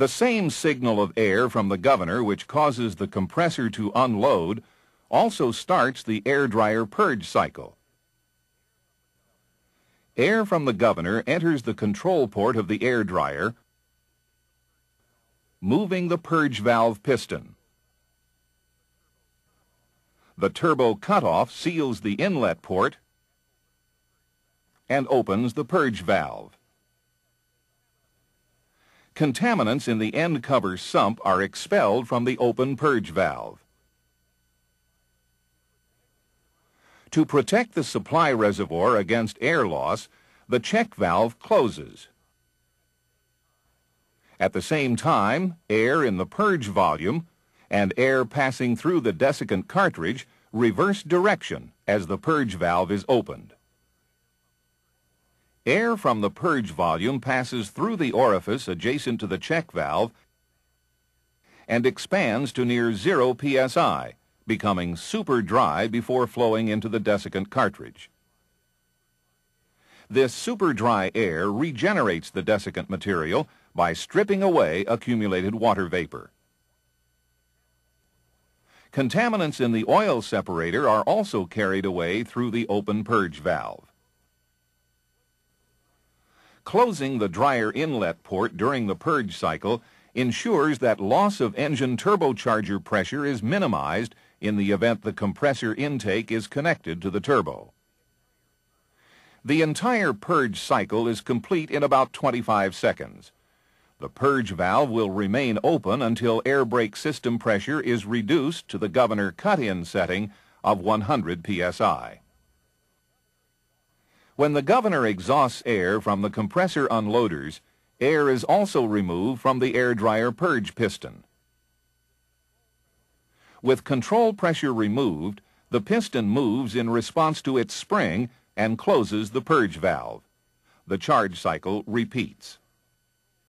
The same signal of air from the governor which causes the compressor to unload also starts the air dryer purge cycle. Air from the governor enters the control port of the air dryer, moving the purge valve piston. The turbo cutoff seals the inlet port and opens the purge valve. Contaminants in the end cover sump are expelled from the open purge valve. To protect the supply reservoir against air loss, the check valve closes. At the same time, air in the purge volume and air passing through the desiccant cartridge reverse direction as the purge valve is opened. Air from the purge volume passes through the orifice adjacent to the check valve and expands to near 0 psi becoming super dry before flowing into the desiccant cartridge. This super dry air regenerates the desiccant material by stripping away accumulated water vapor. Contaminants in the oil separator are also carried away through the open purge valve. Closing the dryer inlet port during the purge cycle ensures that loss of engine turbocharger pressure is minimized in the event the compressor intake is connected to the turbo. The entire purge cycle is complete in about 25 seconds. The purge valve will remain open until air brake system pressure is reduced to the governor cut-in setting of 100 psi. When the governor exhausts air from the compressor unloaders, air is also removed from the air dryer purge piston. With control pressure removed, the piston moves in response to its spring and closes the purge valve. The charge cycle repeats.